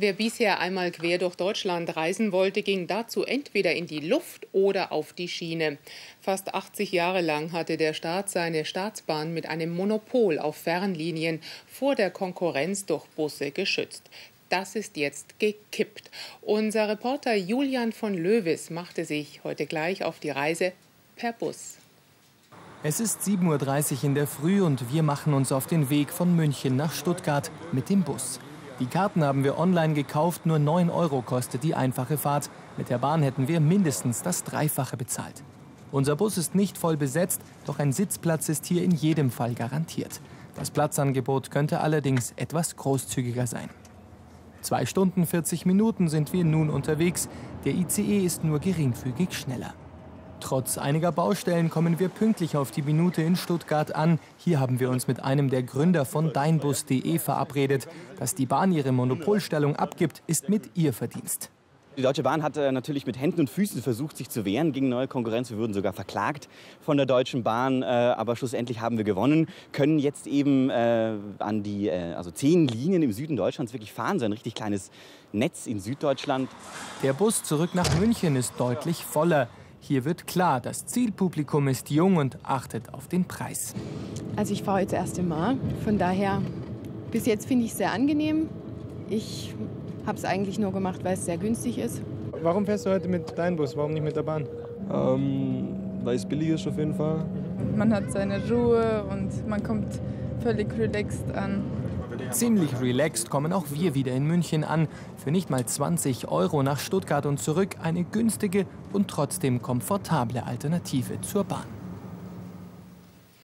Wer bisher einmal quer durch Deutschland reisen wollte, ging dazu entweder in die Luft oder auf die Schiene. Fast 80 Jahre lang hatte der Staat seine Staatsbahn mit einem Monopol auf Fernlinien vor der Konkurrenz durch Busse geschützt. Das ist jetzt gekippt. Unser Reporter Julian von Löwis machte sich heute gleich auf die Reise per Bus. Es ist 7.30 Uhr in der Früh und wir machen uns auf den Weg von München nach Stuttgart mit dem Bus. Die Karten haben wir online gekauft, nur 9 Euro kostet die einfache Fahrt. Mit der Bahn hätten wir mindestens das Dreifache bezahlt. Unser Bus ist nicht voll besetzt, doch ein Sitzplatz ist hier in jedem Fall garantiert. Das Platzangebot könnte allerdings etwas großzügiger sein. Zwei Stunden 40 Minuten sind wir nun unterwegs. Der ICE ist nur geringfügig schneller. Trotz einiger Baustellen kommen wir pünktlich auf die Minute in Stuttgart an. Hier haben wir uns mit einem der Gründer von deinbus.de verabredet. Dass die Bahn ihre Monopolstellung abgibt, ist mit ihr Verdienst. Die Deutsche Bahn hat äh, natürlich mit Händen und Füßen versucht, sich zu wehren gegen neue Konkurrenz. Wir wurden sogar verklagt von der Deutschen Bahn, äh, aber schlussendlich haben wir gewonnen, können jetzt eben äh, an die also zehn Linien im Süden Deutschlands wirklich fahren, so ein richtig kleines Netz in Süddeutschland. Der Bus zurück nach München ist deutlich voller. Hier wird klar, das Zielpublikum ist jung und achtet auf den Preis. Also ich fahre jetzt das erste Mal, von daher bis jetzt finde ich es sehr angenehm. Ich habe es eigentlich nur gemacht, weil es sehr günstig ist. Warum fährst du heute mit deinem Bus, warum nicht mit der Bahn? Ähm, weil es billig ist auf jeden Fall. Man hat seine Ruhe und man kommt völlig relaxed an. Ziemlich relaxed kommen auch wir wieder in München an. Für nicht mal 20 Euro nach Stuttgart und zurück eine günstige und trotzdem komfortable Alternative zur Bahn.